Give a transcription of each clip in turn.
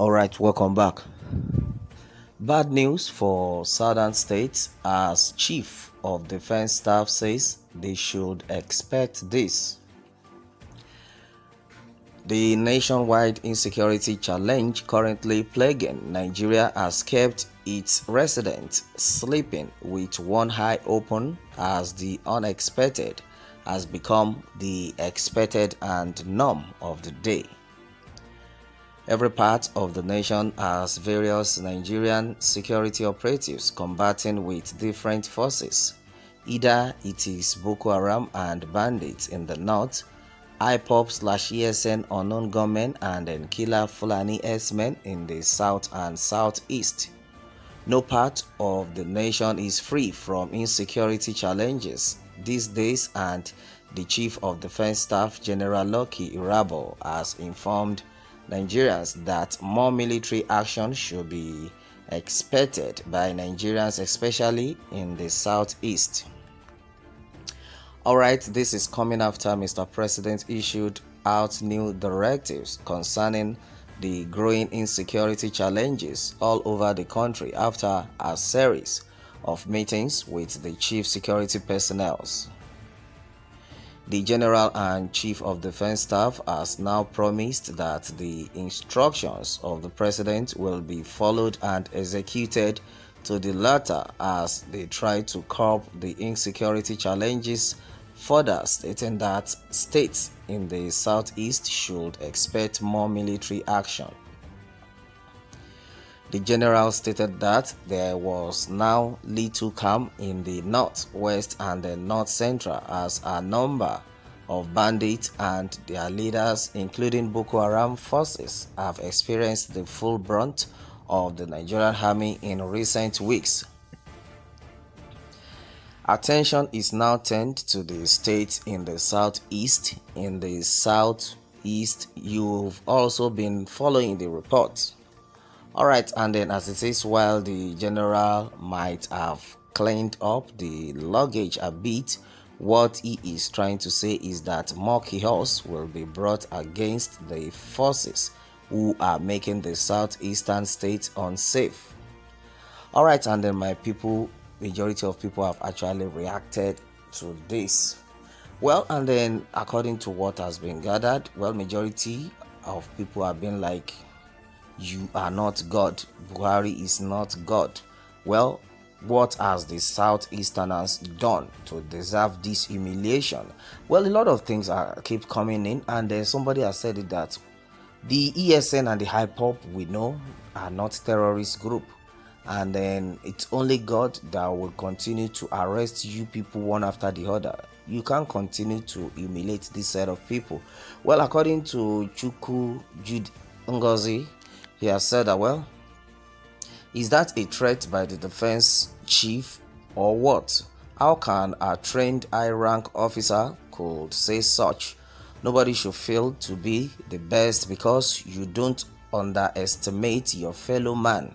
All right, welcome back. Bad news for southern states as Chief of Defense Staff says they should expect this. The nationwide insecurity challenge currently plaguing Nigeria has kept its residents sleeping with one eye open as the unexpected has become the expected and norm of the day. Every part of the nation has various Nigerian security operatives combating with different forces. Either it is Boko Haram and bandits in the north, IPOB slash ESN unknown gunmen and killer Fulani S-men in the south and southeast. No part of the nation is free from insecurity challenges these days and the Chief of Defense Staff General Lucky Irabor has informed Nigerians that more military action should be expected by Nigerians, especially in the southeast. Alright, this is coming after Mr. President issued out new directives concerning the growing insecurity challenges all over the country after a series of meetings with the chief security personnel. The General and Chief of Defense Staff has now promised that the instructions of the President will be followed and executed to the latter as they try to curb the insecurity challenges further stating that states in the southeast should expect more military action. The general stated that there was now little calm in the northwest and the north central as a number of bandits and their leaders, including Boko Haram forces, have experienced the full brunt of the Nigerian army in recent weeks. Attention is now turned to the states in the southeast. In the southeast, you've also been following the reports all right and then as it says while the general might have cleaned up the luggage a bit. What he is trying to say is that more chaos will be brought against the forces who are making the southeastern states unsafe. All right and then my people majority of people have actually reacted to this. Well and then according to what has been gathered well majority of people have been like you are not God. Buhari is not God. Well, what has the Southeasterners done to deserve this humiliation? Well, a lot of things are keep coming in, and then somebody has said that the ESN and the HIPOP we know are not terrorist group, and then it's only God that will continue to arrest you people one after the other. You can't continue to humiliate this set of people. Well, according to Chuku Jude Ngozi, he has said that, well, is that a threat by the defense chief or what? How can a trained high rank officer could say such? Nobody should feel to be the best because you don't underestimate your fellow man.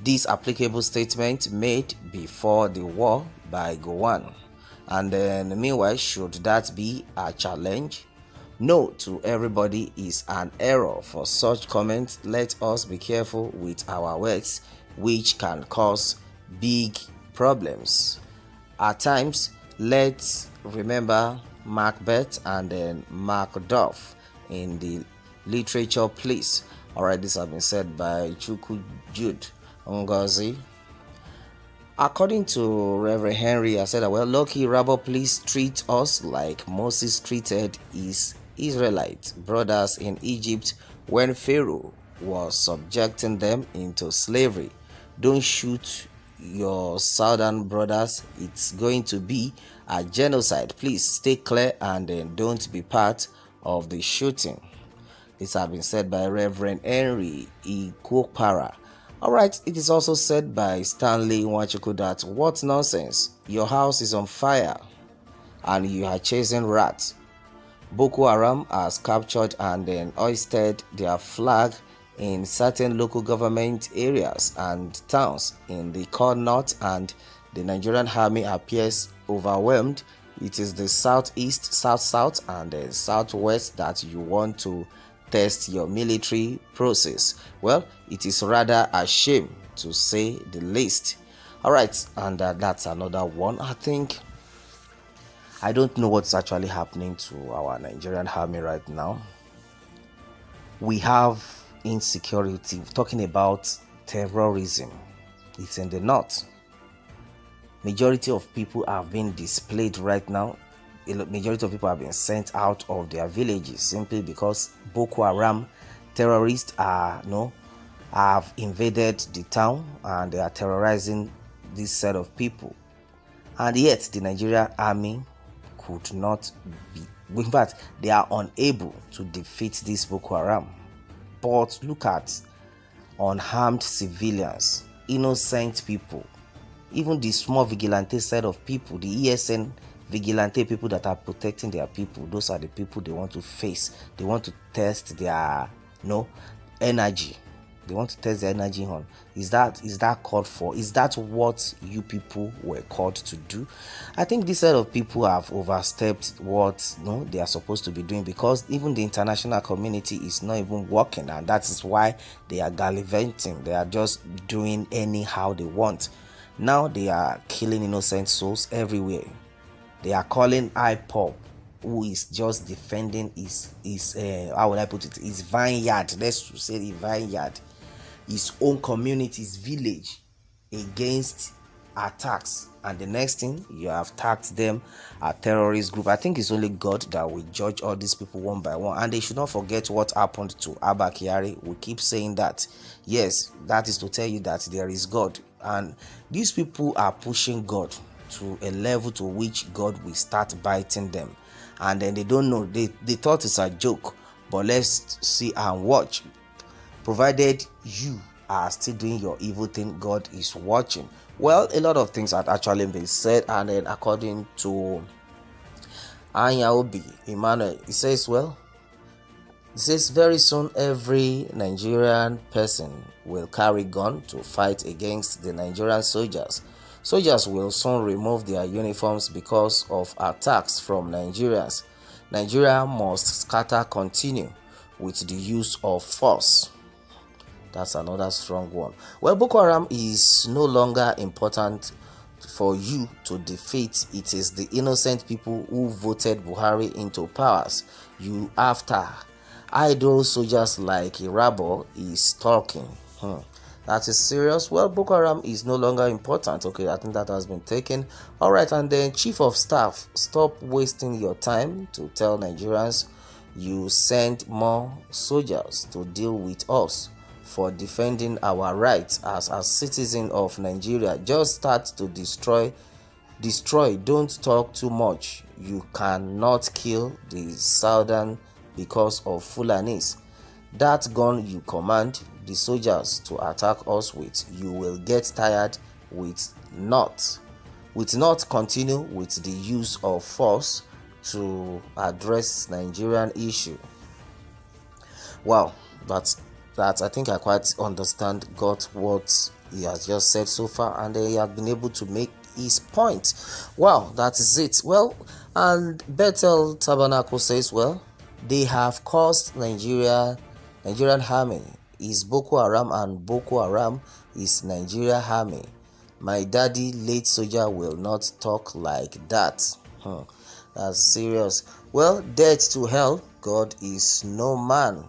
This applicable statement made before the war by Gowon. And then meanwhile, should that be a challenge? No to everybody is an error. For such comments, let us be careful with our words, which can cause big problems. At times, let's remember Macbeth and then Macduff in the literature, please. Alright, this has been said by Chuku Jude Ngozi. According to Reverend Henry, I said, well, Lucky Rabble, please treat us like Moses treated his Israelite brothers in Egypt when Pharaoh was subjecting them into slavery. Don't shoot your southern brothers. It's going to be a genocide. Please stay clear and don't be part of the shooting. This has been said by Reverend Henry Ikopara. Alright, it is also said by Stanley Wachuku that what nonsense, your house is on fire and you are chasing rats. Boko Haram has captured and then hoisted their flag in certain local government areas and towns in the core north and the Nigerian army appears overwhelmed. It is the southeast, south south and the southwest that you want to test your military process. Well, it is rather a shame to say the least. All right, and uh, that's another one. I think I don't know what's actually happening to our Nigerian army right now. We have insecurity, We're talking about terrorism. It's in the north. Majority of people have been displaced right now a majority of people have been sent out of their villages simply because Boko Haram terrorists are you know have invaded the town and they are terrorizing this set of people. And yet the Nigerian army could not be in fact they are unable to defeat this Boko Haram. But look at unharmed civilians, innocent people, even the small vigilante side of people, the ESN vigilante people that are protecting their people. Those are the people they want to face. They want to test their you know energy they want to test their energy on. Is that is that called for? Is that what you people were called to do? I think this set of people have overstepped what know they are supposed to be doing because even the international community is not even working and that is why they are gallivanting. They are just doing anyhow they want. Now they are killing innocent souls everywhere. They are calling IPOB, who is just defending his his uh, how would I put it? His vineyard. Let's say the vineyard, his own community, his village against attacks. And the next thing you have tagged them a terrorist group. I think it's only God that will judge all these people one by one. And they should not forget what happened to Abba Kyari. We keep saying that. Yes, that is to tell you that there is God. And these people are pushing God to a level to which God will start biting them. And then they don't know, they, they thought it's a joke, but let's see and watch. Provided you are still doing your evil thing, God is watching. Well, a lot of things have actually been said, and then according to Anya Obi Emmanuel, he says, Well, he says very soon every Nigerian person will carry gun to fight against the Nigerian soldiers Soldiers will soon remove their uniforms because of attacks from Nigerians. Nigeria must scatter continue with the use of force. That's another strong one. Well, Boko Haram is no longer important for you to defeat. It is the innocent people who voted Buhari into powers. You after idle soldiers like Irabor is talking. Hmm that is serious well boko haram is no longer important okay i think that has been taken all right and then chief of staff stop wasting your time to tell nigerians you send more soldiers to deal with us for defending our rights as a citizen of nigeria just start to destroy destroy don't talk too much you cannot kill the southern because of fulanis that gun you command the soldiers to attack us with, you will get tired with not. With not continue with the use of force to address Nigerian issue. Wow, that's that I think I quite understand God what he has just said so far, and he has been able to make his point. Wow, that is it. Well, and Bethel Tabernacle says, well, they have caused Nigeria Nigerian army is Boko Haram and Boko Haram is Nigeria army. My daddy, late soldier, will not talk like that. Hmm. That's serious. Well, death to hell, God is no man.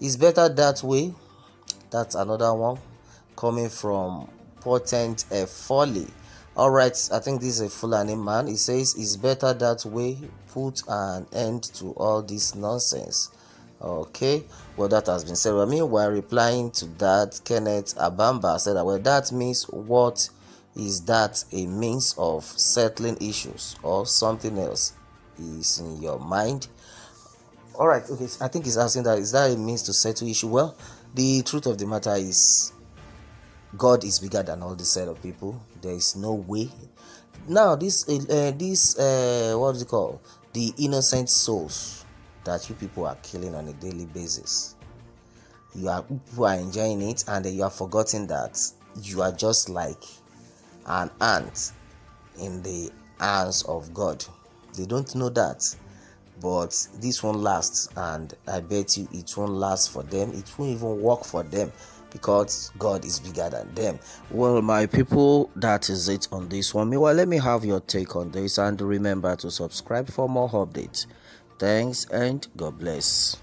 It's better that way. That's another one coming from Potent F. Folly. Alright, I think this is a Fulani man. He says it's better that way. Put an end to all this nonsense. Okay, well, that has been said. I mean, while replying to that, Kenneth Abamba said that, well, that means what is that a means of settling issues or something else is in your mind? All right, okay, I think he's asking that is that a means to settle issue? Well, the truth of the matter is God is bigger than all this set of people. There is no way. Now, this, uh, this, uh, what is it called? The innocent souls that you people are killing on a daily basis. You are people are enjoying it and you are forgetting that you are just like an ant in the hands of God. They don't know that but this won't last and i bet you it won't last for them. It won't even work for them because god is bigger than them. Well my people that is it on this one. Meanwhile let me have your take on this and remember to subscribe for more updates. Thanks and god bless